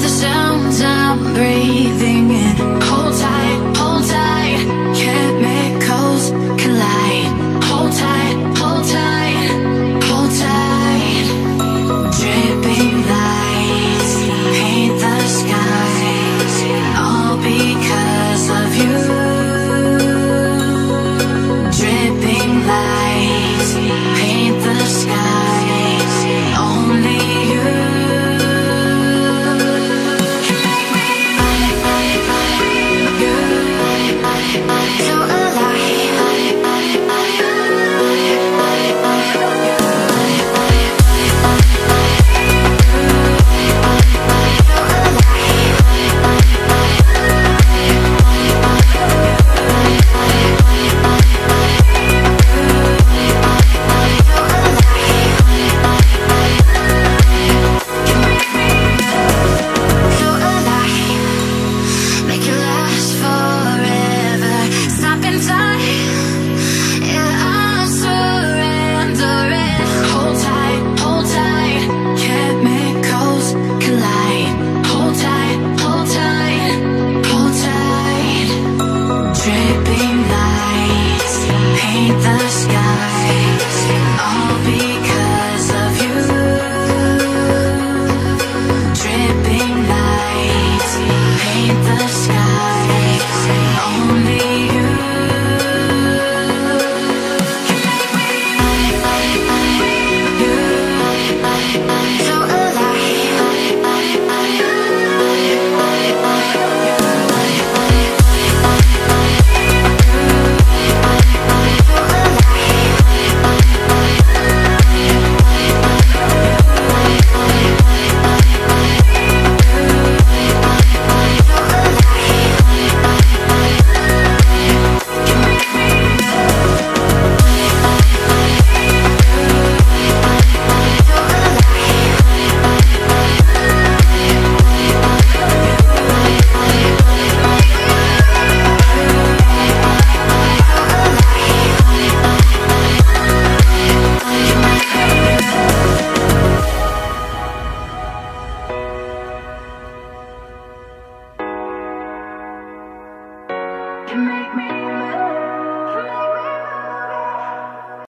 the sounds I'm breathing. Dripping lights paint the sky. I'll be. can make me realize